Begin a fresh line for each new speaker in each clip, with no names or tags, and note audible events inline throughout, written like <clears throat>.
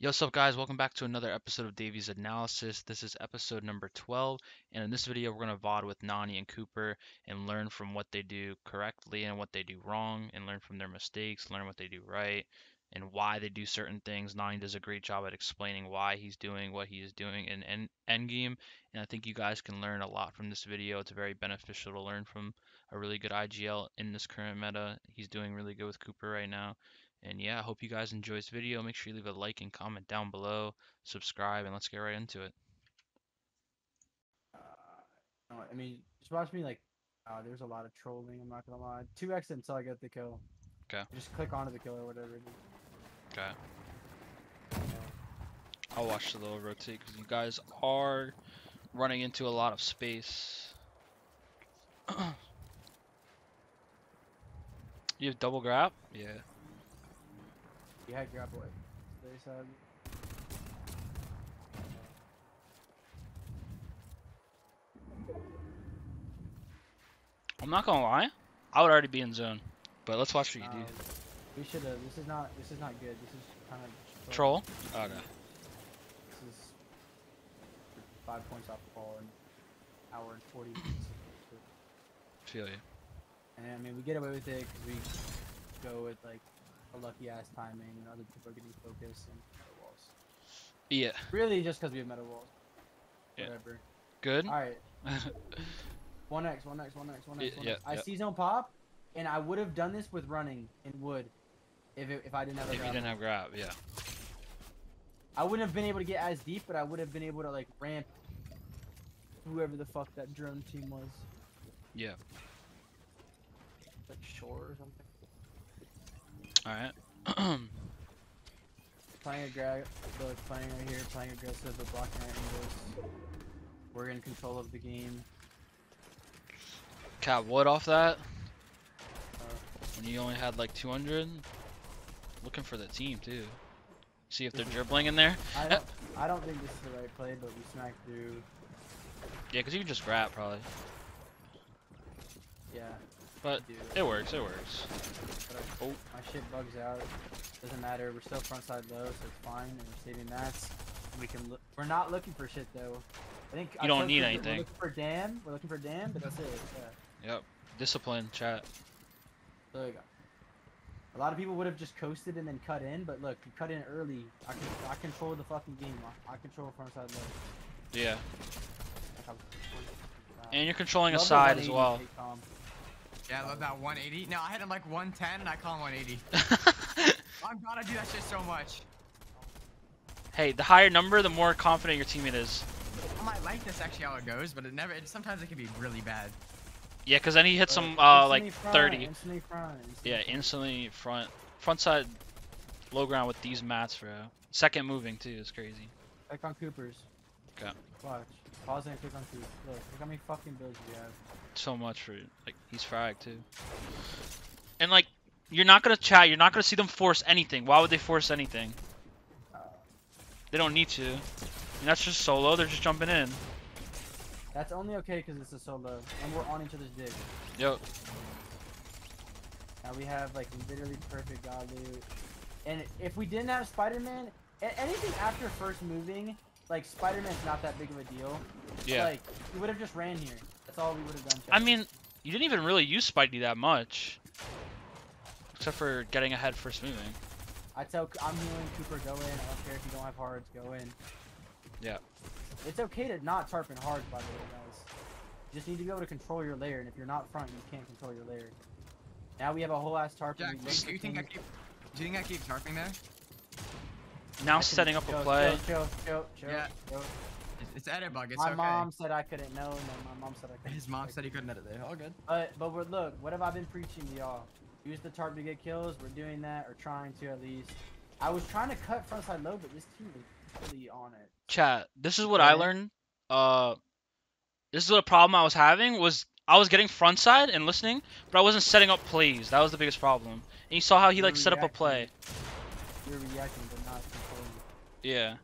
Yo, what's up guys? Welcome back to another episode of Davey's Analysis. This is episode number 12, and in this video we're going to VOD with Nani and Cooper and learn from what they do correctly and what they do wrong, and learn from their mistakes, learn what they do right, and why they do certain things. Nani does a great job at explaining why he's doing what he is doing in end Endgame, and I think you guys can learn a lot from this video. It's very beneficial to learn from a really good IGL in this current meta. He's doing really good with Cooper right now. And yeah, I hope you guys enjoy this video. Make sure you leave a like and comment down below, subscribe, and let's get right into it.
Uh, I mean, just watch me like. Uh, there's a lot of trolling. I'm not gonna lie. Two X until I get the kill.
Okay.
Just click onto the kill or whatever.
Okay. I'll watch the little rotate because you guys are running into a lot of space. <clears throat> you have double grab? Yeah.
You had grab away. They said.
I'm not gonna lie. I would already be in zone. But let's watch what you
um,
do.
we should have. This is not. This is not good. This is kind of
Troll? Oh Okay.
This is five points off the ball in hour and forty minutes.
Feel you.
And I mean, we get away with it because we go with like a lucky ass timing, and other people are getting focused and metal walls.
Yeah.
Really, just because we have metal walls.
Yeah.
Whatever.
Good?
All right. <laughs> One X, one X, one X, one X, one
yeah,
X. I
yeah.
see zone pop, and I would have done this with running in wood, if it, if I didn't have a
if you
grab
didn't have grab, yeah.
I wouldn't have been able to get as deep, but I would have been able to like ramp whoever the fuck that drone team was,
Yeah.
like Shore or something.
Alright. <clears throat>
Playing aggressive, like playing right here, playing aggressive, but blocking our angles. We're in control of the game.
Cap wood off that.
Uh,
When you only had like 200. Looking for the team too. See if they're dribbling in there.
I don't, I don't think this is the right play, but we smacked through.
Yeah, because you can just grab probably.
Yeah.
But it works, it works.
I,
Oh.
my shit bugs out. Doesn't matter. We're still front side low, so it's fine. And we're saving mats. We can. Look, we're not looking for shit though. I think I
You don't need anything.
We're looking for dam. We're looking for dam, but that's it. Yeah.
Yep. Discipline, chat.
So you go. A lot of people would have just coasted and then cut in, but look, you cut in early. I can, I control the fucking game. I, I control front side low.
Yeah. And you're controlling a side as
180
well.
Take, Tom.
Yeah, I love that 180. No, I hit him like 110 and I call him 180. <laughs> I'm gonna do that shit so much.
hey, the higher number, the more confident your teammate is.
I might like this actually how it goes, but it never. It, sometimes it can be really bad.
Yeah, because then he hits
But
some uh like
front,
30.
Instantly front. instantly
Yeah, instantly front, front side, low ground with these mats, bro. Second moving too is crazy.
Click on Cooper's.
Okay.
Watch. Pause and click on Cooper. Look, look how many fucking builds we have.
So much for like he's frag too. And like you're not gonna chat. You're not gonna see them force anything. Why would they force anything? They don't need to. And that's just solo. They're just jumping in.
that's only okay because it's a solo, and we're on each other's dick.
Yo,
Now we have like literally perfect god loot. And if we didn't have Spider-Man, anything after first moving, like Spider-Man's not that big of a deal.
yeah.
Like we would have just ran here. That's all we would have done.
I mean, you didn't even really use Spidey that much, except for getting ahead first moving.
I tell I'm healing Cooper go in. I don't care if you don't have hards, go in.
Yeah.
It's okay to not tarp in hards, by the way, guys. You just need to be able to control your layer, and if you're not front, you can't control your layer. Now we have a whole ass tarp.
Jack,
we
do you
for
think I keep? Do you think I keep tarping there?
Now
I
setting up a play.
Chill, chill, chill, chill,
Yeah.
Chill.
It's, it's edit bug. It's
My
okay.
mom said I couldn't. No, no, my mom said I couldn't.
His mom said he couldn't edit there. All good.
But but we're, look, what have I been preaching to y'all? Use the tarp to get kills. We're doing that, or trying to at least. I was trying to cut frontside low, but this team was really on it.
Chat. This is what I learned. Uh, this is what a problem I was having was I was getting front side and listening, but I wasn't setting up plays. That was the biggest problem. And you saw how he
You
like
were
set up a play.
You're reacting, but not controlling.
Yeah.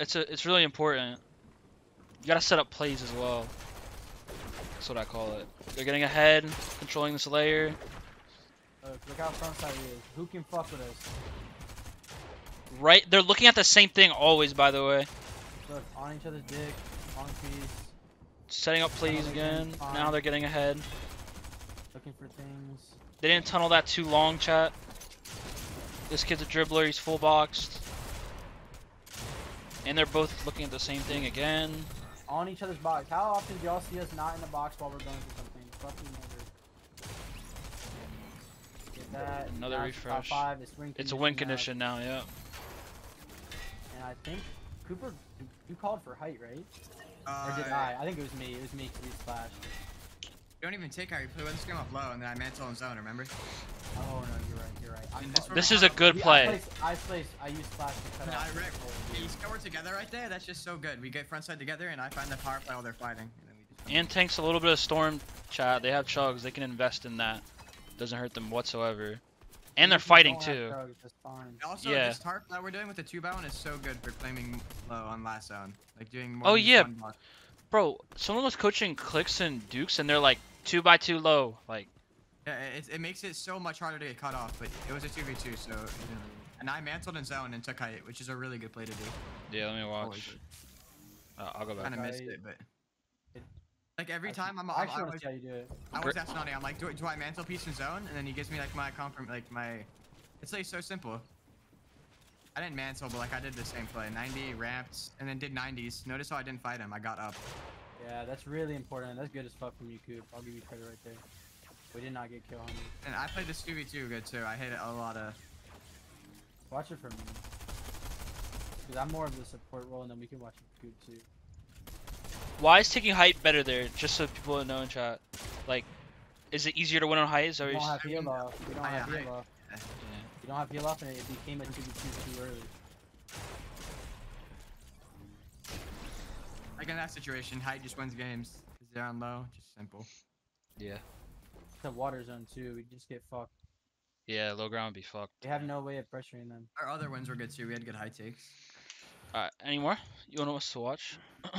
It's a it's really important. You gotta set up plays as well. That's what I call it. They're getting ahead, controlling this layer.
Look, look how frontside he is. Who can fuck with us?
Right, they're looking at the same thing always. By the way,
Look, on each other's dick, on piece,
setting up plays again. Now they're getting ahead.
looking for things.
They didn't tunnel that too long, chat. This kid's a dribbler. He's full boxed. And they're both looking at the same thing again.
On each other's box. How often do y'all see us not in the box while we're going through something? Fucking never. Get that.
Another
now it's top
refresh.
Five. It's win
It's a win
now.
condition now, yeah.
And I think Cooper, you called for height, right?
Uh,
Or did I? I think it was me. It was me because he splashed.
You don't even take out. You play with this game up low, and then I mantle in zone. Remember?
Oh no, you're right. You're right. I
And this
This is a good
Yeah, I
play.
I placed. I used splash to cut
And I
off.
wreck. Yeah, you
dude.
see how we're together right there? That's just so good. We get front side together, and I find the power play while they're fighting. And then we just
And tanks a little bit of storm chat. They have chugs. They can invest in that. Doesn't hurt them whatsoever. And they're fighting too.
drugs.
Also,
Yeah.
this tarp that we're doing with the two bound is so good for claiming low on last zone. Like doing more
Oh,
than just
yeah.
One block.
Bro, someone was coaching clicks and dukes, and they're like two by two low. Like,
Yeah, it, it makes it so much harder to get cut off, but it was a 2v2, so. And I mantled in zone and took height, which is a really good play to do.
yeah, let me watch. Uh, I'll go back.
Kind of missed it, but. Like every time I'm,
I
I'm,
actually
I
want
was,
to see how you do it.
I was asking Nani, I'm like, do, do I mantle piece in zone? And then he gives me like my confirm, like my. It's like so simple. I didn't mantle, but like I did the same play. 90 ramped, and then did 90s. Notice how I didn't fight him. I got up.
Yeah, that's really important. That's good as fuck from you, Coop. I'll give you credit right there. We did not get kill on you.
And I played the 2v2 good too. I hit a lot of.
Watch it for me. Because I'm more of the support role, and then we can watch it for Coop too.
Why is taking height better there? Just so people know in chat. Like, is it easier to win on height? Is that
We
what
don't have
s-
heal off. We don't have
height.
heal off.
Yeah.
You don't have heal up and it became a 2v2 too early.
Like in that situation, height just wins games. Cause they're on low, just simple.
Yeah.
The water zone too. We just get fucked.
Yeah, low ground would be fucked.
We have no way of pressuring them.
Our other wins were good too. We had good high takes.
Alright, any more? You want us to watch? <clears throat>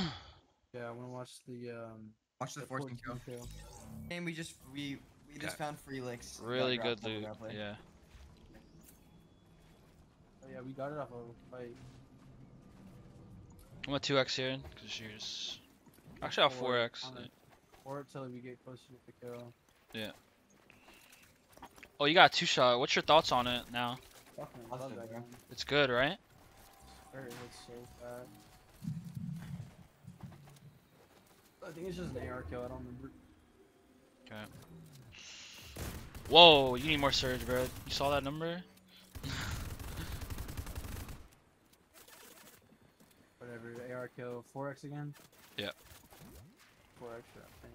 Yeah, I want to watch the um.
Watch the 14 kill.
kill.
And we just we we just found free licks.
Really good
on the
loot. Yeah.
Yeah, we got it off a fight.
I'm a 2x here, because you're just... Actually, I'll
Four,
4x.
on it. Or till we get closer to the kill. Yeah.
Oh, you got a two shot. What's your thoughts on it now?
Fucking love that gun.
It's good, right?
Swear it so fast. I think it's just an AR kill. I don't remember. Okay.
Whoa, you need more surge, bro. You saw that number?
Whatever. AR kill. 4x again.
Yep.
4x. I think.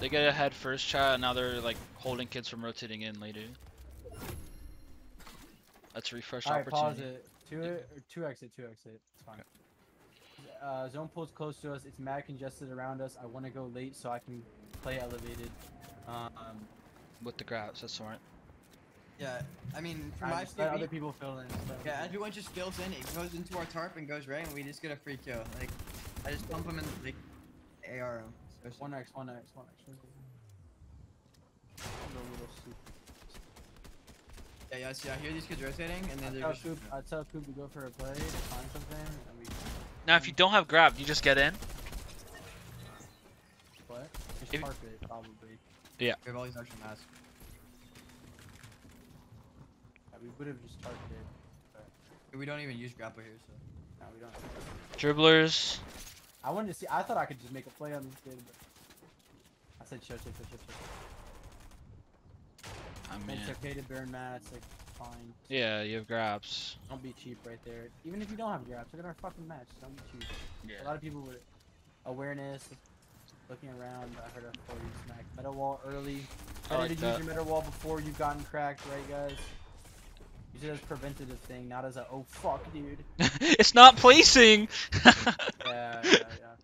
They get ahead first chat, and now they're like holding kids from rotating in later. That's a refresh
All right, pause
opportunity.
it. Two it or two exit, two exit. It's fine. Uh, zone pool's close to us. It's mad congested around us. I want to go late so I can play elevated. Um,
With the grabs, that's smart.
Yeah, I mean, for
I
my
just let other people fill in. so-
yeah, everyone just fills in. It goes into our tarp and goes right, and we just get a free kill. Like, I just pump him in like AR him. So it's-
One X, one X, one X. one X. Go a little soup.
yeah, yeah. See, I hear these kids rotating, and
I
then they're
tell
just.
Coop, I tell Coop to go for a play, to find something, and we
Now, if you don't have grab, you just get in.
what? Just
If-
tarp it, probably. Yeah.
We have all these extra masks.
Yeah, we would have just tarped it.
We don't even use grapple here, so.
No, we don't.
Dribblers.
I wanted to see. I thought I could just make a play on this kid, but I said shut, shut, shut, shut, shut.
I
And
mean,
It's okay to burn mats, like fine.
yeah, you have grabs.
Don't be cheap right there. Even if you don't have grabs, look at our fucking match. Don't be cheap. Yeah. A lot of people with awareness, looking around. I heard a 40 smack. Metal wall early.
I
Better
like
to
that.
use your metal wall before you've gotten cracked, right, guys? Use it as preventative thing, not as a oh fuck, dude. <laughs>
it's not placing. <laughs>
Yeah, yeah, yeah.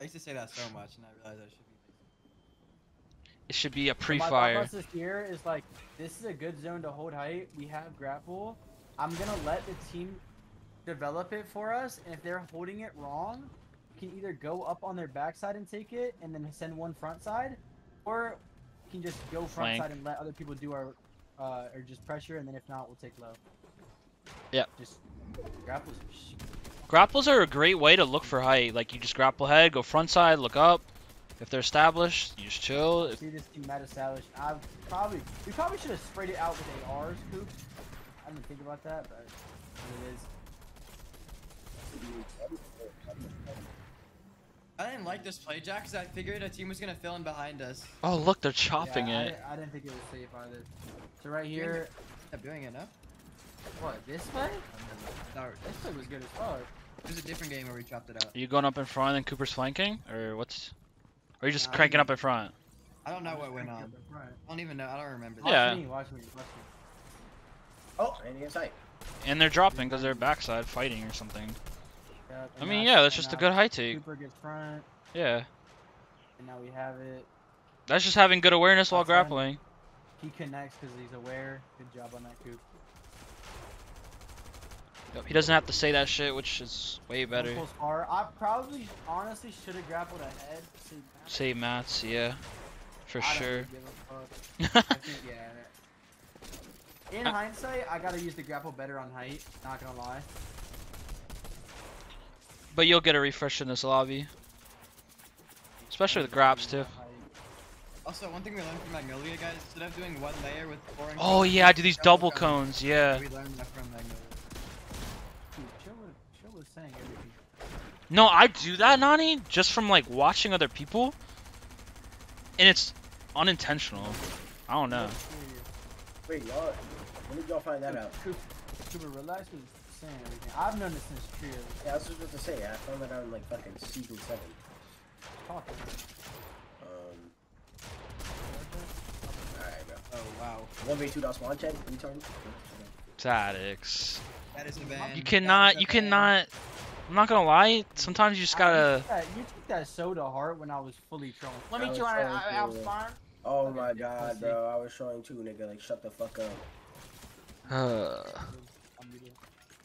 I used to say that so much, and I realized I should be.
it should be a
So my thought
pre-fire.
process here is like, this is a good zone to hold height. We have grapple. I'm gonna let the team develop it for us, and if they're holding it wrong, we can either go up on their backside and take it, and then send one front side, or we can just go front
Flank.
side and let other people do our uh, or just pressure, and then if not, we'll take low.
Yeah.
Just grapples. are
Grapples are a great way to look for height. Like you just grapple head, go front side, look up. If they're established, you just chill. If-
See this team mad established. I probably we probably should have sprayed it out with ARs, Coop. I didn't think about that, but it is.
I didn't like this play, Jack, because I figured a team was gonna fill in behind us.
Oh look, they're chopping
yeah, I
it.
didn't, I didn't think it was safe either. So right here,
Kept doing it, no?
what this way?
No,
This way was good as fuck.
it was a different game where we chopped it out.
Are you going up in front and Cooper's flanking, or what's? Or are you just
Nah,
cranking up in front?
I don't know
I'm
what
just
went on.
up in front.
I don't even know. I don't remember.
Watch
Yeah.
me, watch me, watch me.
Oh, anything in sight.
And they're dropping because they're backside fighting or something.
Yep,
I mean, yeah, that's just a good high take.
Cooper gets front,
Yeah,
and now we have it.
that's just having good awareness while grappling.
He connects because he's aware. Good job on that Coop.
Yep, He doesn't have to say that shit, which is way better.
I probably, honestly, should have grappled ahead.
Say mats, yeah, for
I
sure.
really give a fuck. <laughs> I think, yeah. In uh. hindsight, I gotta use the grapple better on height. Not gonna lie.
but you'll get a refresh in this lobby, especially with graps too.
Also, one thing we learned from Magnolia, guys, instead of doing one layer with four and
Oh yeah, I do these double cones. Yeah.
We learned that from Magnolia.
Dude, chill with, chill with saying everything.
No, I do that, Nani, just from like watching other people, and it's unintentional. I don't know.
Wait, y'all. When did y'all find that out?
Cooper, Cooper, relax with saying everything. I've known this since Trio.
Yeah, I was just about to say. I found that out in like fucking season seven.
Talking.
Um. Alright, bro.
Oh wow,
One v two dot spawn check. Return.
Tactics.
that is a ban.
You cannot. You
ban.
cannot. I'm not gonna lie. Sometimes you just gotta.
You took, that, you took that so to heart when I was fully trolling. Let me
was
try
trolling
to
too.
outspawn.
Oh
Okay,
my god, bro. I was showing too, nigga. Like, shut the fuck up.
Uh,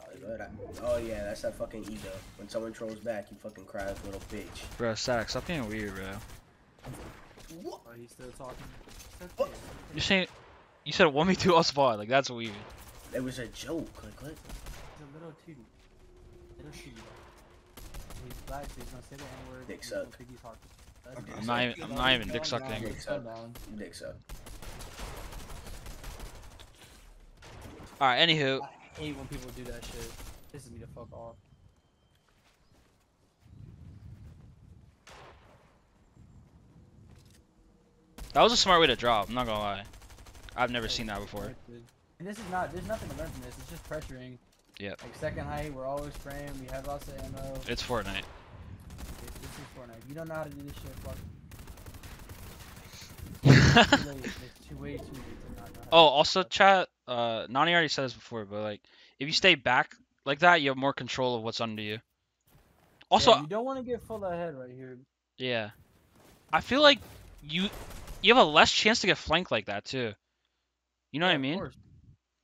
Oh, good. I- Oh yeah, that's that fucking ego. When someone trolls back, you fucking cry like a little bitch.
bro, Stack, stop being weird, bro.
Oh, he's still talking. It's okay.
You're saying. You said 1v2 all spot. Like that's weird.
It was a joke. Like what?
He's a little tootie. Little tootie. He's black, so he's gonna say the N-word.
Dick suck.
think he's hard.
Okay,
I'm not even- I'm not even dick sucking.
Dick suck. Dick suck.
All right. Anywho,
I hate when people do that shit. Pisses me the fuck off.
That was a smart way to drop. I'm not gonna lie. I've never seen that before.
And this is not, there's nothing to learn from this. It's just pressuring.
Yeah.
Like second height, we're always spraying. We have lots of ammo.
It's Fortnite.
This this is Fortnite. You don't know how to do this shit, fuck. It's <laughs> too late. It's too way too late to not know. how
Oh, also chat. Uh, Nani already said this before, but like, if you stay back like that, you have more control of what's under you. Also,
Yeah, you don't want to get full ahead right here.
yeah, I feel like you you have a less chance to get flanked like that too. You know
Yeah,
what I
of
mean?
course.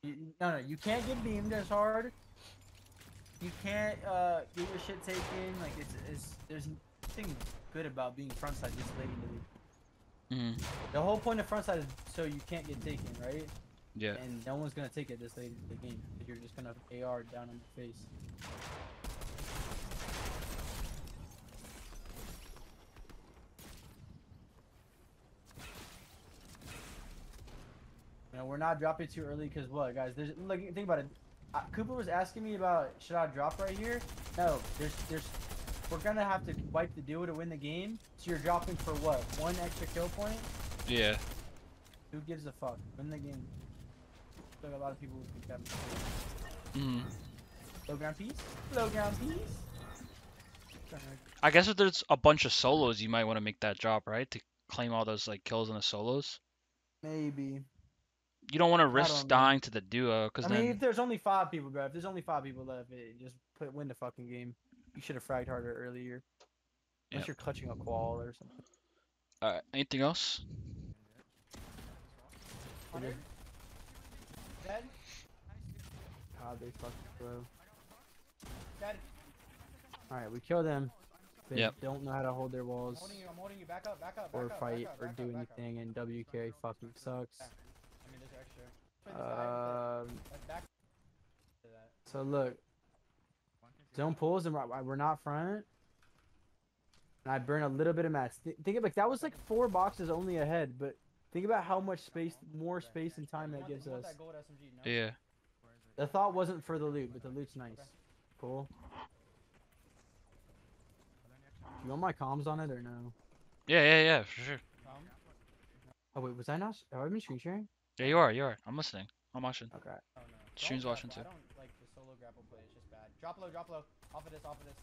You, no, no, you can't get beamed as hard. You can't uh, get your shit taken. Like it's, it's there's nothing good about being frontside this late in the league.
Mhm.
The whole point of frontside is so you can't get taken, right?
Yeah.
And no one's gonna take it this late in the game. You're just gonna AR down in the face. You know, we're not dropping too early because what, guys? There's like think about it. Uh, Cooper was asking me about should I drop right here? No, there's there's we're gonna have to wipe the duo to win the game. So you're dropping for what? One extra kill point?
Yeah.
Who gives a fuck? Win the game. Like a lot of people would think that.
Mhm.
Low ground piece. Low ground piece.
I guess if there's a bunch of solos, you might want to make that drop, right? To claim all those like kills in the solos.
Maybe.
You don't want to
don't
risk
know.
dying to the duo,
I
because
mean, if there's only five people, bro. If there's only five people left, it, just put win the fucking game. You should have fragged harder earlier. Unless
Yep.
you're clutching a qual or something.
All right, anything else?
Or just- God, they fucking slow. Alright, we kill them. They
Yep.
don't know how to hold their walls
I'm holding you. Back up. Back up.
or fight or do anything, and WK fucking sucks.
I mean, there's extra.
for this guy,
Um,
but, like, back to that.
so look, zone pulls and we're we're not front. And I burn a little bit of mats. Th- think of like that was like four boxes only ahead, but think about how much space, more space and time that gives us.
that gold SMG, no?
Yeah.
The thought wasn't for the loot, but the loot's nice. Cool. You want my comms on it or no?
Yeah, yeah, yeah, for sure.
Oh wait, was I not? Have I been screen sharing?
Yeah, you are, you are. I'm listening. I'm watching.
Okay.
oh no.
Stream's
Don't
watching too.
I don't like the solo grapple play. It's just bad. Drop low, drop low. Off of this, off of this.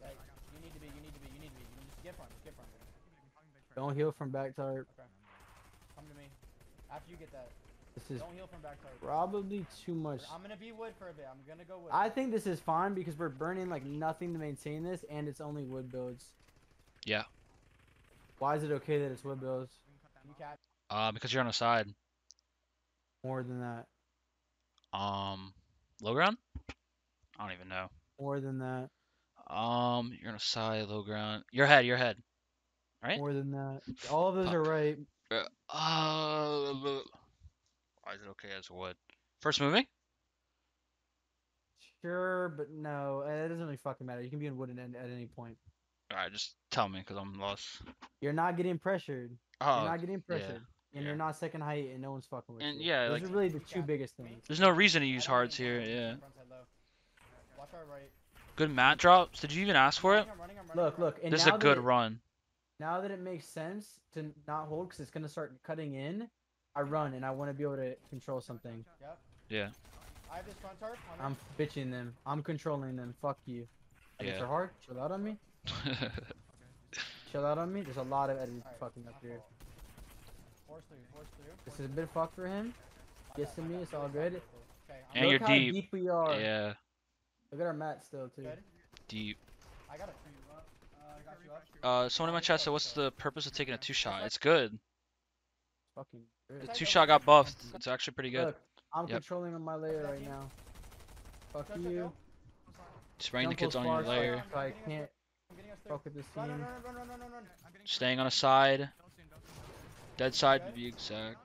Like, you need to be, you need to be, you need to be. You need to get front, just get front.
Don't heal from back tarp.
Okay. Come to me. After you get that.
This is
Don't heal from back tarp.
probably too much.
I'm gonna be wood for a bit. I'm gonna go wood.
I think this is fine because we're burning like nothing to maintain this, and it's only wood builds.
Yeah.
Why is it okay that it's wood builds?
Uh, because you're on a side.
More than that.
Um, low ground? I don't even know.
More than that.
Um, you're on a side, low ground. Your head, your head. Right?
More than that. All of those are right.
Uh, uh, why is it okay as wood? First moving?
Sure, but no. uh, It doesn't really fucking matter. You can be in wood at, at any point.
Alright, just tell me, because I'm lost.
You're not getting pressured.
Oh,
you're not getting pressured. And
yeah.
you're not second height, and no one's fucking with
And
you.
yeah,
those
like-
are really the two biggest things.
there's no reason to use
don't
hearts here, yeah.
front side low. Watch our right.
Good mat drops. Did you even ask for it?
I'm running, I'm running,
Look, look, and
This is a good
it-
run.
Now that it makes sense to not hold because it's gonna start cutting in, I run and I want to be able to control something.
Yep.
Yeah.
I have this front tarp.
I'm bitching them. I'm controlling them. Fuck you. Edits
Yeah.
are hard. Chill out on me. <laughs> Chill out on me. There's a lot of edits
Alright,
fucking up here.
Force through, force through.
This is a bit fucked for him.
through.
Gets to me. It's all good.
cool. Okay,
And
Look
you're
how
deep.
deep we are.
yeah,
Look at our mat still too.
good.
deep.
I got a few up. Uh, I got you up.
Uh, someone in my chat said, what's the purpose of taking a two shot? It's good.
Fucking. good.
The two shot got buffed. It's actually pretty good.
Look, I'm
Yep.
controlling on my layer right now. Fuck
Go, go,
you.
Spraying the kids on your layer.
I
I'm getting us
can't
I'm getting us through.
fuck with this
Run, run,
team.
Staying on a side. Dead side to be exact.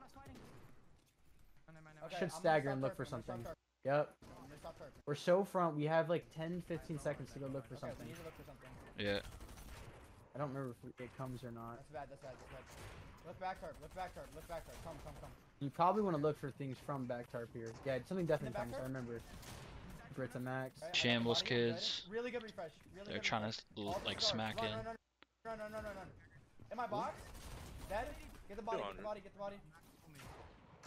Okay,
Should stagger and look for
I'm gonna stop
something. Yep.
I'm gonna stop tarping.
We're so front. We have like 10, 15 seconds to go look for
Okay,
something.
we need to look for something.
Yeah.
I don't remember if it comes or not.
That's bad, that's bad, that's bad. Look back tarp, look back tarp, look back tarp. Come, come, come.
You probably want to look for things from back tarp here. Yeah, something definitely
back
comes. I
tarp?
remember. Brita Max.
Okay, I got
Shambles kids.
Really good refresh. Really
They're
good
trying
refresh.
to
All
l-
the
like smack
run,
in.
Run, run, run, run, run, run, run. In my box. Dead. Get the body, get the body, get the body.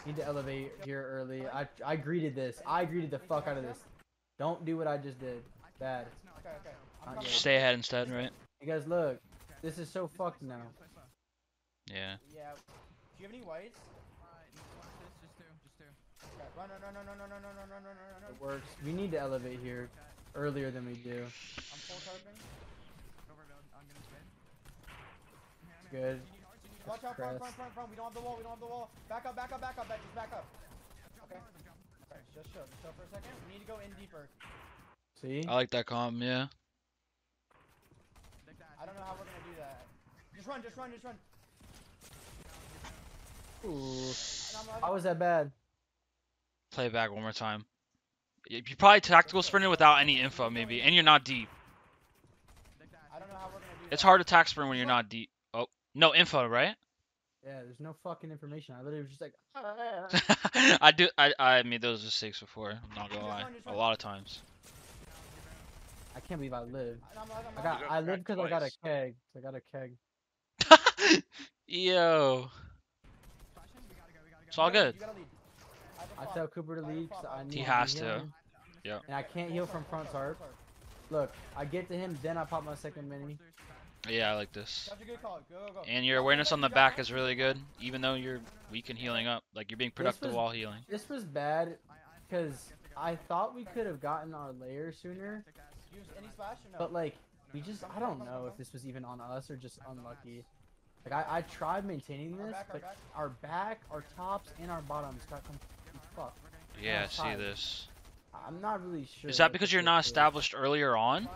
Need to elevate here early. I I greeted this. I greeted the fuck out of this. Don't do what I just did. Bad.
Okay, okay. I'm
Not
coming.
yet.
Stay ahead instead, right?
You guys look. This is so fucked now.
Yeah.
Yeah. Do you have any whites? Okay. Run, run, run, run, run, run, run, run, run, run, run, run.
It works. We need to elevate here earlier than we do.
I'm full tarping.
It's good.
Watch out, front, front, front, front. We don't have the wall, we don't have the wall. Back up, back up, back up, back, just back up. Okay. Okay, just show, just show for a second. We need to go in deeper.
See?
I like that calm, yeah.
I don't know how we're gonna do that. Just run, just run, just run.
Ooh. How was that bad?
Play it back one more time. You probably tactical sprinted without any info, maybe, and you're not deep.
I don't know how we're gonna do
It's
that.
hard to tack sprint when you're not deep. No info, right?
Yeah, there's no fucking information. I literally was just like, <laughs> ah.
I do. I I made those mistakes before. I'm not gonna lie. A lot of times.
I can't believe I
live. I'm, I'm,
I
I'm,
got,
got
I lived
cracked
because I got a
twice.
keg. I got a keg. <laughs>
Yo. It's all good.
You gotta lead. I, have a
I
flop.
tell Cooper to
leave. have a
lead 'cause
flop.
I need
He has
be
to. Yeah.
And I can't heal from front tarp. Look, I get to him, then I pop my second mini.
Yeah, I like this.
Such a good call. Go, go, go.
And your awareness on the back is really good, even though you're weak and healing up. Like you're being productive
was-
while healing.
This was bad because I thought we could have gotten our layer sooner,
Use any splash or no?
but like we just I don't know if this was even on us or just unlucky. Like I, I tried maintaining this, but
back.
our back, our tops, and our bottoms got completely fucked.
Yeah, I see this.
I'm not really sure.
Is that because you're not established earlier on?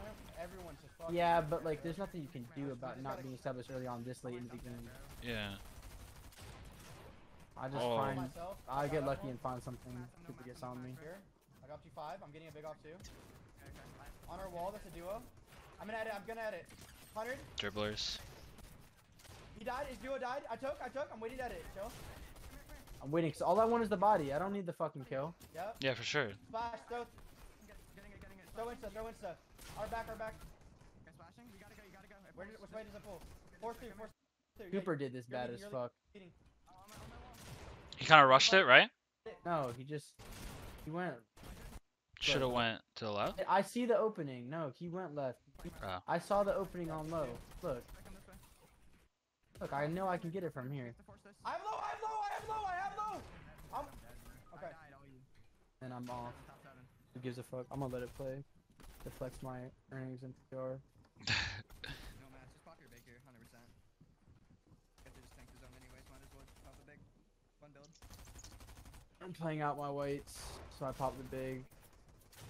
Fine, Everyone just fuck.
Yeah, but like there's nothing you can do about not being established early on this late in the beginning.
Yeah.
I just
Oh.
find
myself.
I
got
get lucky
one.
and find something super gets on me.
Here, I got up to five. I'm getting a big off too. On our wall, that's a duo. I'm gonna edit. I'm gonna edit. Hundred.
Dribblers.
He died. His duo died. I took. I took. I'm waiting to edit. Chill.
I'm waiting. Cause all I want is the body. I don't need the fucking kill.
Yep.
Yeah, for sure.
Splash. Throw.
Getting it, getting it.
Throw insta. Throw insta. Our back. Our back.
Guys flashing. You gotta go. You gotta go.
Where did, which way does it pull? Force through. Force through. Yeah,
Cooper did this bad as fuck.
leading.
Oh, I'm on my wall.
He kind of rushed it, right?
No, he just he went.
Should have went to the left.
I see the opening. No, he went left.
Oh.
I saw the opening on low. Look,
I come this way.
look. I know I can get it from here.
To force this.
I have low. I have low. I have low. I have low. I'm.
I
Okay.
died, all you.
And I'm off. Who gives a fuck? I'm gonna let it play. Deflects my earnings in PR. <laughs>
No man, just pop your big here, 100%. Get to just tank the zone anyways, might as well just pop the big. Fun build.
I'm playing out my weights, so I pop the big.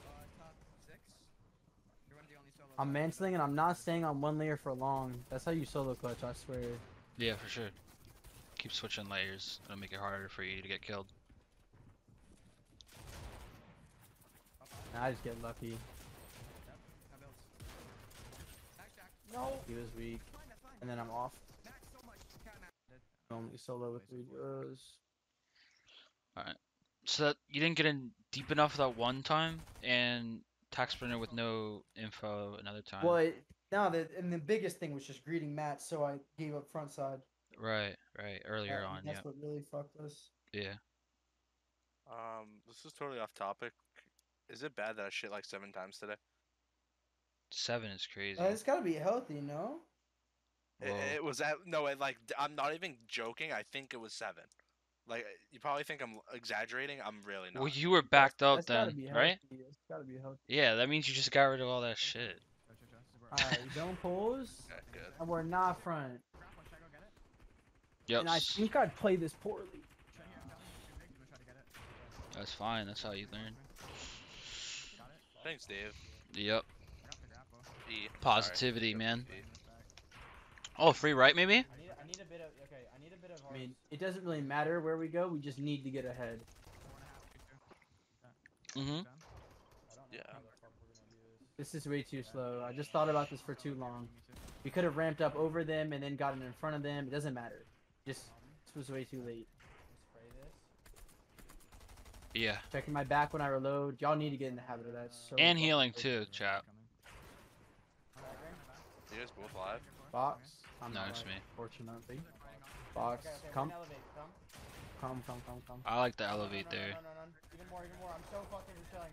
Uh, top six. You're one of the only solo.
I'm mantling and I'm not staying on one layer for long. That's how you solo clutch, I swear.
Yeah, for sure. Keep switching layers. It'll make it harder for you to get killed.
And I just get lucky.
No builds. Max Jack.
No.
He was weak,
Fine, that's fine.
and then I'm off.
Max so much. Cat Max.
Only solo with three duos.
So that you didn't get in deep enough that one time, and tax sprinter with no info another time.
Well, it, now the and the biggest thing was just greeting Matt, so I gave up front side.
Right, right. Earlier
That-
on, yeah,
That's what really fucked us.
yeah.
Um, this is totally off topic. Is it bad that I shit like seven times today?
Seven is crazy.
Uh, it's gotta be healthy, no?
It, it was at no, it like I'm not even joking. I think it was seven. Like you probably think I'm exaggerating. I'm really not.
Well, you were backed up
That's gotta
then, right?
It's gotta be healthy.
Yeah, that means you just got rid of all that shit.
Alright, <laughs> don't pose.
Good.
And we're not front.
Grab I go get it?
Yep,
And I
s-
think I'd play this poorly.
Should I here? I'm down. Too big. Go try to get it.
that's fine. That's how you learn.
Thanks, Dave.
Yep.
I got the grapple.
Positivity,
Sorry.
man. Oh, free right, maybe?
I need. I need a bit of. Okay. I need a bit of.
I mean, it doesn't really matter where we go, we just need to get ahead.
Four and a half, two, two.
Mm-hmm.
Done.
I don't know
Yeah.
how the fuck we're gonna do this.
This is way too slow. I just thought about this for too long. We could have ramped up over them and then gotten in front of them. It doesn't matter. Just this was way too late.
Yeah.
Checking my back when I reload. Y'all need to get in the habit of that. So
And healing too, chat.
Coming.
You guys both live?
Box. I'm
No,
not
it's
live,
me.
Fortunately.
Playing on.
Box.
Okay. Okay.
Come.
elevate. Come.
Come. Come. Come. Come.
I like the
No, no, no,
elevate
no,
there.
No, no, no, no. Even more. Even more. I'm so fucking chilling.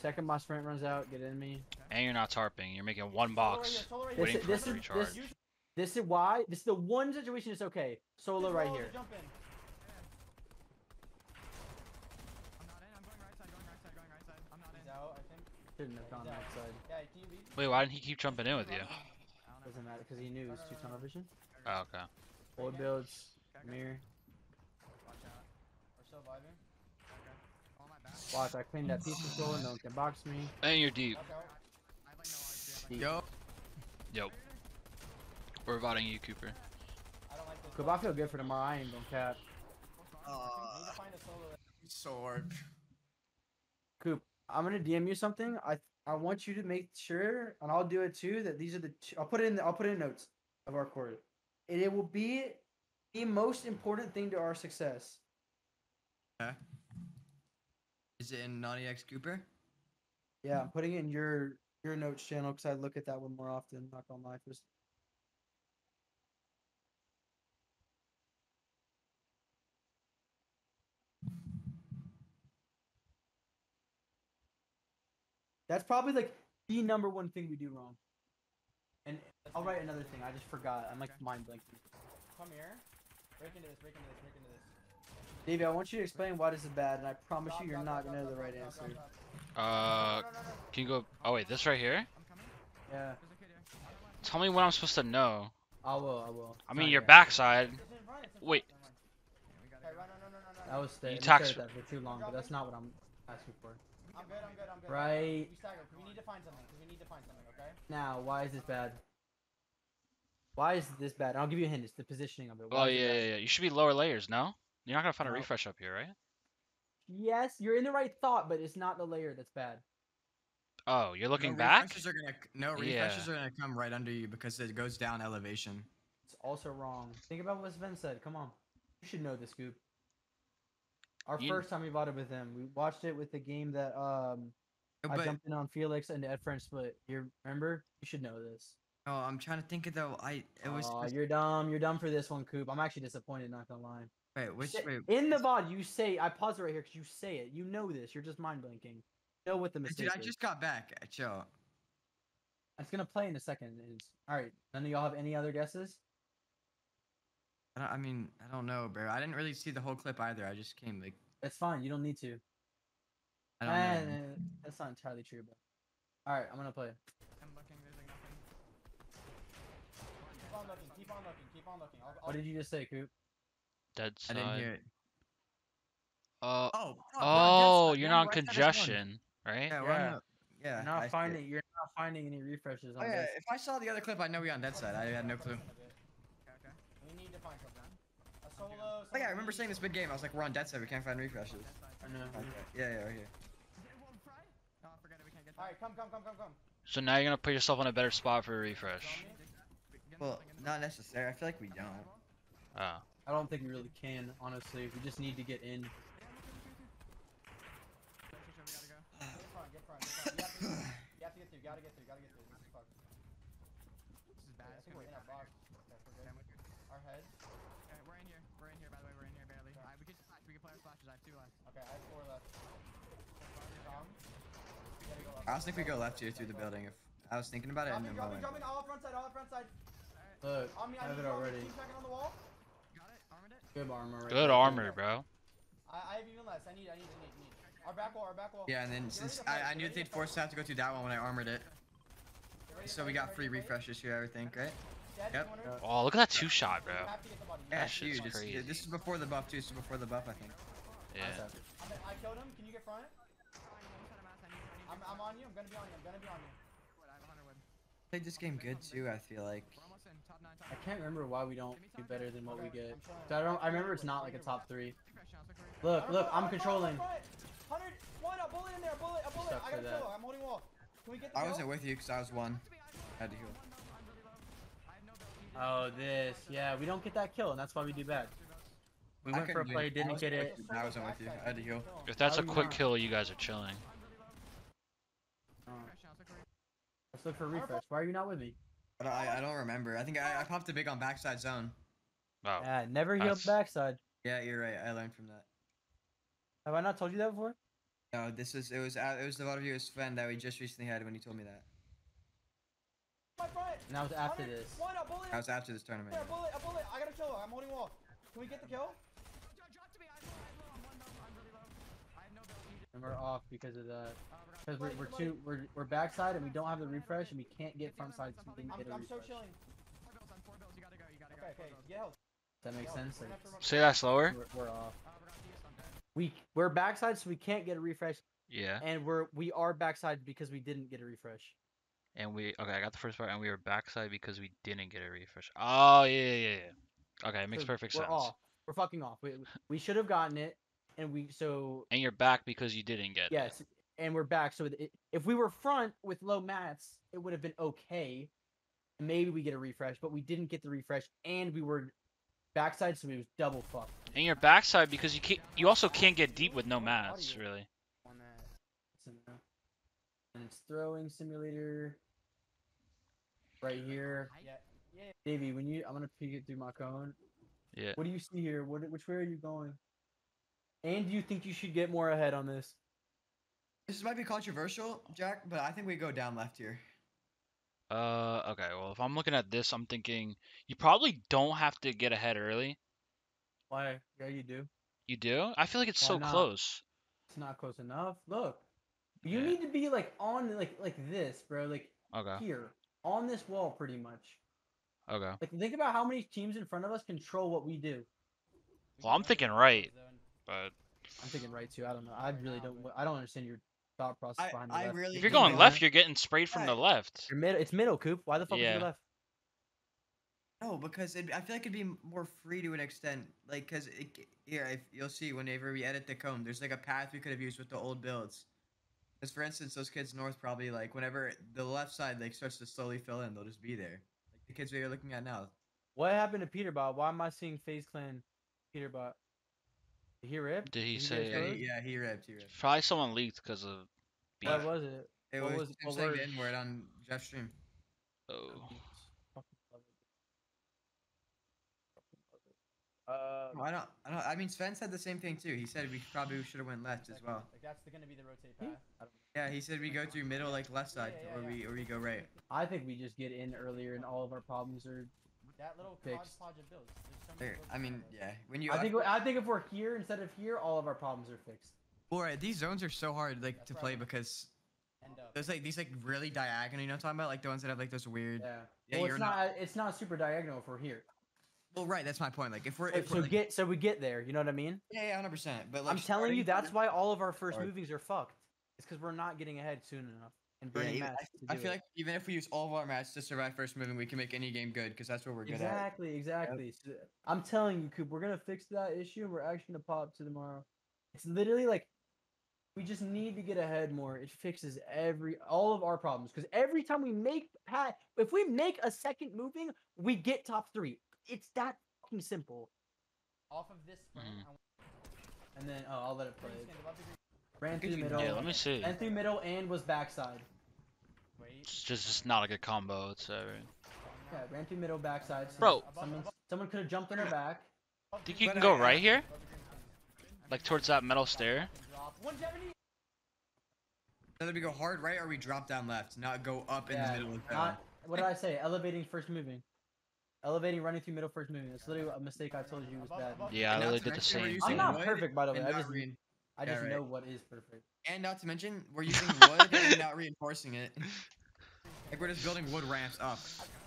Second, my sprint runs out. Get in me.
And you're not tarping. You're making one
Solo right
box.
here, solo right
This
here.
is-
Waiting
this
for it
is-
to
this-
recharge.
Use
This is why. This is the one situation it's okay. Solo right
roll to
here.
Jump in.
I'm not in. I'm going right side. Going right side. Going right side. I'm not in.
He's out. I think.
Shouldn't have gone that side.
Yeah. Can you leave?
Wait, why didn't he keep jumping in with you?
I don't know.
Doesn't matter because he knew it's two tunnel vision.
Oh, okay.
Old builds. Mirror.
Watch out.
We're still vibing.
Okay. All my back.
Watch. I cleaned that piece of soul. No one can box me.
And you're deep.
Watch out.
I have like no RC.
Deep.
Yo.
Yo. We're voting you, Cooper.
I don't like this.
Coop, I feel good for tomorrow. I ain't gonna cap.
I need to find a solo. that-
Sword.
I'm gonna DM you something. I I want you to make sure, and I'll do it too. That these are the. Two, I'll put it in. The, I'll put it in notes of our court. And it will be the most important thing to our success. Okay.
Is it in Nani X Cooper?
Yeah, I'm putting it in your your notes channel because I look at that one more often. Not gonna lie, just That's probably like the number one thing we do wrong. And I'll write another thing. I just forgot. I'm like mind blanking.
Come here. Break into this. Break into this. Break into this.
Davey, I want you to explain why this is bad, and I promise
Drop,
you, you're
drop,
not
drop,
gonna know the right
drop, drop,
answer.
drop,
Uh.
No, no, no, no.
can you go? Oh wait, this right here.
I'm.
Yeah,
There's a kid here. On the left.
Tell me what I'm supposed to know.
I will. I will.
I mean,
not
your
yet.
backside.
It's in front. It's in
Wait.
Okay.
That was stay.
You
You
tax-
tax that for too long, but that's not what I'm asking for.
I'm good. I'm good. I'm good.
Right.
We stagger. 'cause We need to find something. 'cause we need to find something. Okay.
Now, why is this bad? Why is this bad? I'll give you a hint. It's the positioning of it.
Oh
Why is it
yeah,
bad?
yeah, yeah. You should be lower layers, no? You're not gonna find a refresh up here, right?
Yes, you're in the right thought, but it's not the layer that's bad.
Oh, you're looking
no
back.
refreshes Are gonna, no refreshes are gonna come right under you because it goes down elevation.
It's also wrong. Think about what Sven said. Come on. You should know this, Scoop. Our
You-
first time we bought it with him, we watched it with the game that um
No,
I jumped in on Felix and Ed French split. You remember? You should know this.
Oh, I'm trying to think of though. I it was was-
you're dumb. You're dumb for this one, Coop. I'm actually disappointed. Not gonna lie.
wait which wait.
in the VOD, you say I pause it right here because you say it. You know this. You're just mind blanking. You know what the mistake
Dude, I just got back. Chill.
It's gonna play in a second. It's... All right. None of y'all have any other guesses?
I, don't, I mean, I don't know, bro. I didn't really see the whole clip either. I just came like
That's fine. You don't need to.
I don't know.
eh, that's not entirely true, but. All right, I'm gonna play.
I'm looking. There's like nothing.
Keep on looking. Keep on looking. Keep on looking. I'll, I'll,
What did you just say, Coop?
Dead side.
I
side.
didn't hear it.
Uh,
Oh. fuck, we're
oh, you're not on
right side of one.
congestion, right?
Yeah,
Yeah.
the- yeah.
You're not
I
finding. You're not finding any refreshes
Oh
on
yeah,
this.
if I saw the other clip, I know we on dead side. I had no clue.
We need to find something. A solo.
Oh yeah, I remember saying this big game. I was like, we're on dead side. We can't find refreshes.
I know.
Okay. Yeah, yeah, right here.
All right, come, come, come, come, come.
So now you're gonna put yourself in a better spot for a refresh.
Well, not necessary. I feel like we don't.
Oh.
I don't think we really can, honestly. We just need to get in. <sighs>
Get front, get front, get front. You have to, you have to get through. Gotta get through. Gotta get through. This is fucked.
This is bad.
I think we're in a box. Okay, we're good. Our heads.
we're in here. We're in here. By the way, we're in here barely. I, we can splash. We can play our splashes. I have two left.
Okay, I have four left. Tom. We gotta go up.
I was thinking we go left here through the building. If I was thinking about it, and
Dropping,
then
dropping,
going.
dropping. All up front side. All up front side.
Look,
Omni, I
have it already.
Keep checking on the wall.
Got it. Armored it.
Good armor. Right
Good
there.
armor, bro.
I, I have even less. I need, I need, I need, I need. Our back wall, our back wall.
Yeah, and then since I, I knew
ready to
they'd force us to have to go through that one when I armored it,
Get ready to
so we got
ready
free refreshes here. I think, right? Yep.
Oh, look at that two shot, bro.
You have to get the body. You
Yeah,
have
it's
shit's
huge.
Crazy.
This is before the buff too. This is before the buff, I think.
Yeah.
to- I'm, I killed him. Can you get front? I'm, I'm on you. I'm gonna be on you. I'm gonna be on you.
Played this game good too. I feel like.
I can't remember why we don't do better than what we get. So I don't. I remember it's not like a top three. Look, look, I'm controlling.
Hundred. One. A bullet in there. A bullet. A bullet. I got a kill. I'm holding wall. Can we get the
I wasn't with you because I was one. I had to heal.
Oh, this. Yeah, we don't get that kill, and that's why we do bad. We went for a play, didn't
was
get it.
I wasn't with you. I had to heal.
If that's a quick kill, you guys are chilling.
Oh. Let's look for a refresh. Why are you not with me?
But I, I don't remember. I think I, I popped a big on backside zone.
Wow.
Yeah, never healed
That's-
backside.
Yeah, you're right. I learned from that.
Have I not told you that before?
No, this is it was uh, it was the Water Sven that we just recently had when you told me that.
My front.
And that was after this.
One. A.
That was after this tournament.
a bullet. A bullet. I got a kill. I'm holding wall. Can we get the kill?
And we're off because of that. Because we're, we're too we're, we're backside and we don't have the refresh and we can't get front side so we didn't
I'm,
get a
I'm so
refresh.
chilling. Okay, okay. Get health.
Does that make
Yo,
sense?
we're
Like,
gonna have to
Say that slower.
we're, we're off. We we're backside so we can't get a refresh
Yeah.
and we're we are backside because we didn't get a refresh.
And we okay, I got the first part, and we were backside because we didn't get a refresh. Oh yeah, yeah, yeah. yeah. Okay, it makes
So
perfect
we're
sense.
Off. We're fucking off. We, we should have gotten it and we so
And you're back because you didn't get it.
yes and we're back so it, if we were front with low mats it would have been okay maybe we get a refresh but we didn't get the refresh and we were backside so it was double fucked
And you're backside because you can't. You also can't get deep with no mats, really.
on that It's in there. and it's throwing simulator right here
Yeah. Yeah.
davey when you i'm gonna peek it through my cone
Yeah.
what do you see here what which way are you going and do you think you should get more ahead on this
This might be controversial, Jack, but I think we go down left here.
Uh, okay. Well, if I'm looking at this, I'm thinking you probably don't have to get ahead early.
why yeah you do
You do? I feel like it's
Why
so
not?
close.
It's not close enough. Look, you
Yeah.
need to be like on like like this, bro. Like
Okay.
here on this wall, pretty much.
Okay.
Like think about how many teams in front of us control what we do.
Well, I'm thinking right, but
I'm thinking right too. I don't know. I really don't. I don't understand your thought process
I,
behind the
I
left.
really.
if you're going
that-
left, you're getting sprayed from the left.
You're mid. It's middle, Coop. Why the fuck is
Yeah.
your left?
No, because it, I feel like it'd be more free to an extent. Like, cause it, here, if you'll see whenever we edit the cone, there's like a path we could have used with the old builds. Because for instance, those kids north probably like whenever the left side like starts to slowly fill in, they'll just be there. Like the kids we are looking at now.
What happened to Peterbot? Why am I seeing FaZe Clan Peterbot? Did he rip?
Did he
get
say-
Yeah, he, yeah, he ripped. He ripped.
Probably someone leaked because of beef.
What was it?
It
What
was,
was-
him saying the N word on Jeff's stream.
Oh.
Fucking. Uh,
No, I don't. I don't. I mean, Sven said the same thing too. He said we probably should have went left as well.
Like that's gonna be the rotate path. I don't
Yeah, he said we go through middle, like left side,
Yeah, yeah,
or
yeah.
we or we go right.
I think we just get in earlier and all of our problems are.
That little
Fixed.
hodgepodge of builds. So
There. I mean,
follow.
yeah. When you,
I think I think if we're here instead of here, all of our problems are fixed.
Boy, these zones are so hard like
That's
to play
would
because
End
there's like these like really diagonal. You know what I'm talking about? Like the ones that have like those weird.
Yeah.
Yeah,
well, it's not, It's not super diagonal if we're here.
Well, right. That's my point. Like if we're
So,
if
so
we're like,
get so we get there. You know what I mean?
yeah, yeah, hundred percent. But like,
I'm telling you, that's why all of our first
Hard.
movings are fucked. It's because we're not getting ahead soon enough and burning
even-
mats. to
I feel
it.
like even if we use all of our mats to survive first moving, we can make any game good because that's what we're good at.
Exactly, exactly. So, I'm telling you, Coop, we're gonna fix that issue and we're actually gonna pop to tomorrow. It's literally like we just need to get ahead more. It fixes every all of our problems. Because every time we make pat if we make a second moving, we get top three. It's that fucking simple.
Off of this front.
Mm-hmm.
I want
And then oh I'll let it play.
green skin, love the green-
Ran through the middle.
Yeah, let me see.
Ran through middle and was backside.
Wait.
It's just it's not a good combo. It's uh,
Yeah, ran through middle backside. so
Bro.
someone someone could have jumped on her back.
Above
think you can go right here,
above the green skin.
like towards that metal stair.
Can drop 170.
Whether we go hard right or we drop down left, not go up in
Yeah,
the middle of the
Not what did I say? Elevating first moving. Elevating running through middle first moving. That's literally a mistake I told you was bad.
Yeah, I
And not
literally did the same
using
I'm not perfect by the way.
and
I
not
just
re-
I
yeah,
just
right.
know what is perfect.
And not to mention, we're using wood and not <laughs> reinforcing it. Like we're just building wood ramps up.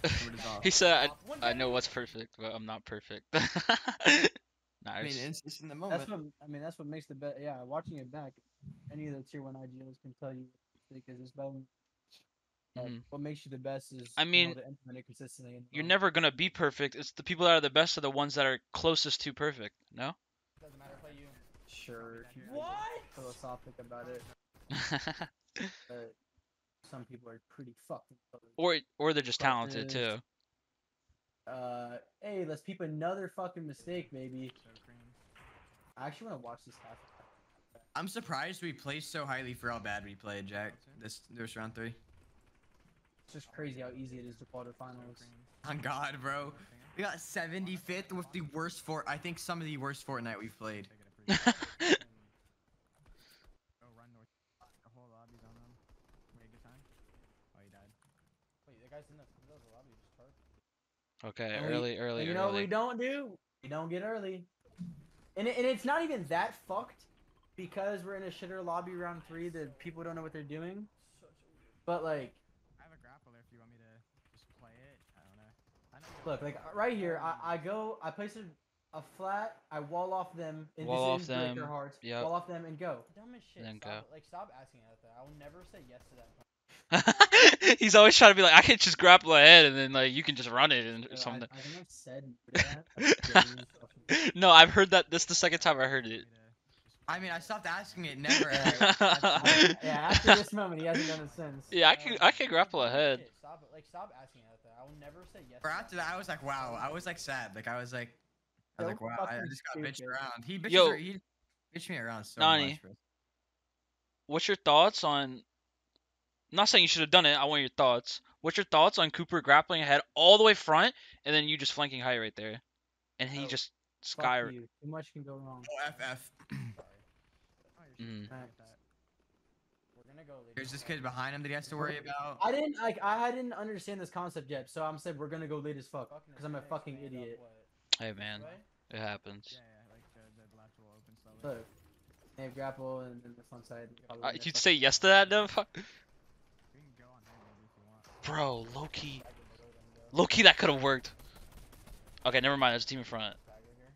Wood is <laughs> off.
he said, I, I know what's perfect, but I'm not perfect. nice. <laughs>
I mean, it's, it's in the moment.
That's what I mean. That's what makes the bet. Yeah, watching it back, any of the tier one IGLs can tell you because it's about
Mhm.
what makes you the best is
I
being
mean,
able to implement it consistently. and
You're
well.
never gonna be perfect. It's the people that are the best are the ones that are closest to perfect. No.
Doesn't matter if you.
sure
What?
philosophic about it, <laughs> but some people are pretty fucking. intelligent.
or or they're just talented
this.
too.
Uh, hey, let's peep another fucking mistake, maybe. I actually want to watch this half.
I'm surprised we placed so highly for how bad we played, Jack. This this round three.
It's just crazy how easy it is to quarterfinals.
On God, bro. We got 75th with the worst fort. I think some of the worst Fortnite we've played. <laughs>
Oh, run north. The whole lobby's on them. We had a good time. Oh, he died.
Wait, the guys in the middle the lobby just tarp.
okay,
And we-
early,
And
early,
you know what we don't do? We don't get early. And, it, and it's not even that fucked because we're in a shitter lobby round three that people don't know what they're doing. But like,
I have a grappler if you want me to just play it. I don't know. I know
look, like right here, I, I go, I place a, a flat, I wall off them, and
Wall
this
off
is breaker
them,
hearts.
yep.
Wall off them and go.
Dumb as shit.
Then
stop,
go.
Like stop asking that. I will never say yes to that. Plan. <laughs>
He's always trying to be like, I can just grapple ahead, and then like you can just run it and
Uh,
something.
I think I've said no that. I'm kidding, fucking-
no, I've heard that. This is the second time I heard it.
I mean, I stopped asking it. Never. <laughs>
Yeah. Yeah, after this moment, he hasn't done it since.
Yeah, I can I can grapple
dumb as
ahead.
Stop it. Like stop asking about that. I will never say yes.
Or after that, I was like, wow. I was like sad. Like I was like, I was like, wow. I I just got bitched around. He bitches.
Yo.
her- he bitched me around so
Nani.
much. Bro.
What's your thoughts on? I'm not saying you should have done it. I want your thoughts. What's your thoughts on Cooper grappling ahead all the way front, and then you just flanking high right there, and he
Oh,
just
Fuck
sky.
you. Too much can go wrong.
Oh, FF. <clears throat>
Mm.
Alright.
We're gonna go. League.
There's this kid behind him that he has to worry about.
I didn't like. I didn't understand this concept yet, so I'm said we're gonna go late as fuck
Fucking
because I'm a
expand
fucking
up
idiot.
what?
Hey man,
Way?
it happens.
Yeah, yeah, like the, the left will open slowly.
Look, they have grapple and then the front side. probably
Uh,
gonna
you'd
fuck-
say yes to that, though. <laughs>
We can go on there maybe if you want.
Bro, low key, low key, that could have worked. Okay, never mind. There's a team in front.
Stagger here.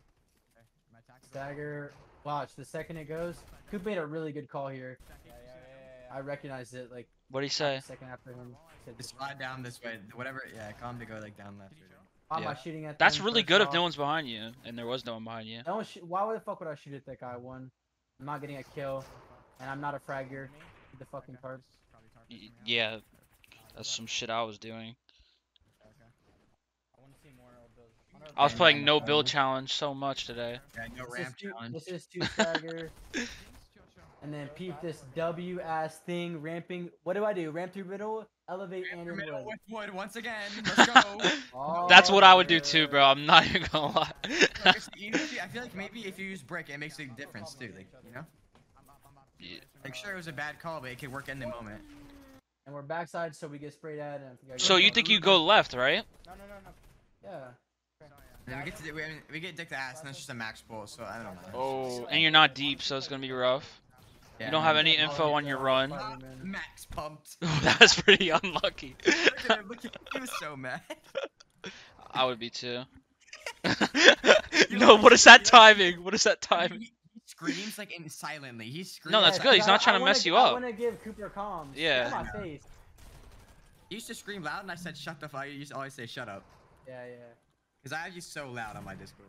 Okay, my tactical-
Stagger. Watch the second it goes. Coop made a really good call here.
Yeah, yeah, yeah, yeah,
I recognized it like
What do you say?
second after him. said
Just
this.
slide down this way. Whatever. Yeah, calm to go like down left. or down.
Why am I shooting at
That's really
first
good if no one's behind you, and there was no one behind you.
No one why the fuck would I shoot at that guy? One, I'm not getting a kill, and I'm not a fragger. The fucking tarps.
Y- Yeah, that's some shit I was doing.
I want to see more old builds. On our
I was playing no build challenge so much today.
Yeah, no
This is
ramp
two,
challenge.
this is two stagger. <laughs> And then peep this W ass thing ramping. What do I do? Ramp through middle, elevate, and in
Middle
wood.
with wood once again. Let's go. <laughs>
That's what I would do
Oh,
too, bro. I'm not even gonna lie. <laughs>
Like, it's- even if you- I feel like maybe if you use brick, it makes a difference too. Like, you know.
Yeah.
Like, sure, it was a bad call, but it could work in the moment.
And we're backside, so we get sprayed at. And I think I
So you think you go left, right?
No, no, no, no.
Yeah.
And we get to we, we get dick to ass, and that's just a max pull. So I don't know.
Oh, and you're not deep, so it's gonna be rough.
Yeah,
don't have any info on your run.
Spider-Man.
Max pumped. <laughs>
That's pretty unlucky. <laughs>
look at him. Look at him. He was so mad.
I would be too. <laughs> no, what is that timing? What is that timing?
He, he screams like in silently. He screams.
No, that's good, he's
'cause
not
I-
trying
I
to
wanna
mess
g-
you
I
up.
want to give Cooper comms.
Yeah.
Get on my face.
He used to scream loud, and I said, "Shut the fuck." You used to always say, "Shut up,"
Yeah, yeah.
because I have you so loud on my Discord.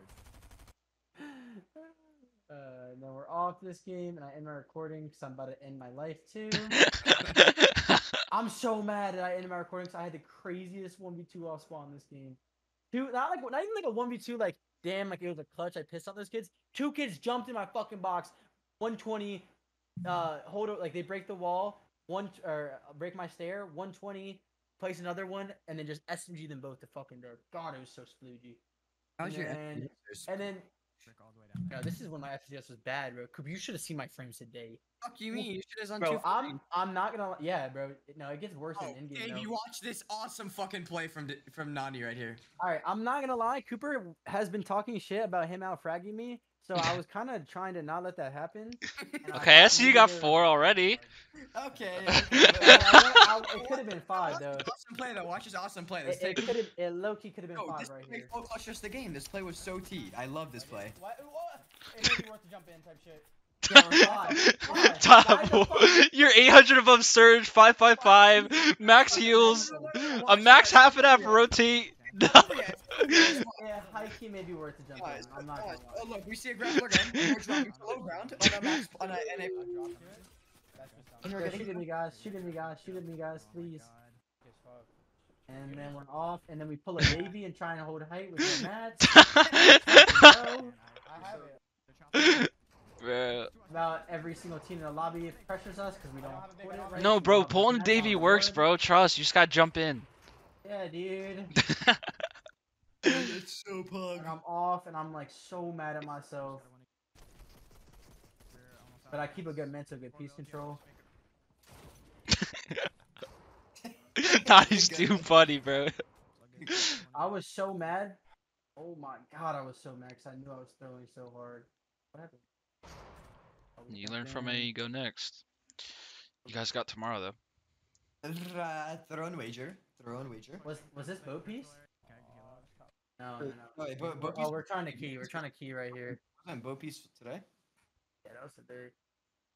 Uh, and then we're off this game, and I end my recording because I'm about to end my life too. <laughs> I'm so mad that I ended my recording because I had the craziest 1v2 off spawn this game. Two, not like not even like a 1v2, like damn, like it was a clutch. I pissed off those kids. Two kids jumped in my fucking box. 120, uh, hold it, like they break the wall. One or uh, break my stair. 120, place another one, and then just SMG them both to fucking dirt. God, it was so sploogey.
How's your
And- And then, yeah, this is when my FPS was bad, bro. Cooper, you should have seen my frames today.
fuck you mean? You should have done
Bro,
two.
I'm I'm not gonna. Yeah, bro. No, it gets worse
Oh,
in in-game.
Dave,
though.
you watch this awesome fucking play from D- from Nani right here.
All right, I'm not gonna lie. Cooper has been talking shit about him out fragging me, so I was kind of trying to not let that happen. and I
okay, I see you got
there-
four already.
Okay. <laughs>
But I I- it could have been five though.
Awesome play though. Watch this awesome play.
It, it
take.
could have. It low key could have been
No,
five
this
right
play
here.
so clutch just the game. This play was so teed. I love this play.
What? what? It may be worth to jump in type shit.
Yeah, why? Why?
Top,
Why
you're 800 above surge, 555, max heals, a max half and half rotate. <laughs> <laughs> No.
Yeah, high key may be worth to jump
Guys.
I'm not
guys,
gonna oh, lie.
oh look, we see a grappler again. We're dropping to low ground on a max on a, and a
I dropped to it. That's just dumb.
Bro, shoot at me, guys. Shoot at me, guys. Shoot at me, guys, please. And then we're off, and then we pull a baby and try and hold height with the mats. Bro,
I have it.
Bro.
about every single team in the lobby pressures us because we don't
have a big
hold it right.
No, bro, pulling
Davey
works, bro. Trust, you just gotta jump in.
Yeah, dude. <laughs>
it's so pug.
And I'm off, and I'm like so mad at myself. But I keep a good mental, good piece control. <laughs>
that is too funny, bro.
I was so mad. Oh my god, I was so mad 'cause I knew I was throwing so hard. What happened? Oh,
You learn from
them.
it, you go next. You guys got tomorrow though.
Uh, throw in wager. Throw in wager.
Was was this boat piece? No, no, no.
No, wait, boat,
We're- oh, we're trying to key. We're trying to key right here.
wasn't boat piece today.
Yeah, that was the third.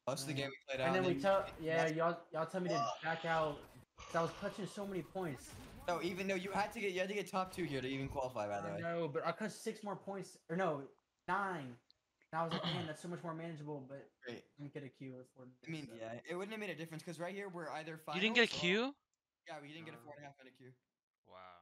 That's the game we played out.
And then we tell, yeah, y'all, y'all tell me to back out. 'cause I was clutching so many points.
No, even though you had to get you had to get top two here to even qualify. By the way.
No, but I clutched six more points, or no, nine. And I was like, man, that's so much more manageable. But <clears throat>
Great.
let me get a Q. with
I mean,
minutes,
yeah, it wouldn't have made a difference because right here we're either. five.
You didn't get a
finals or- Yeah, we didn't get a four and a half minute queue.
Wow.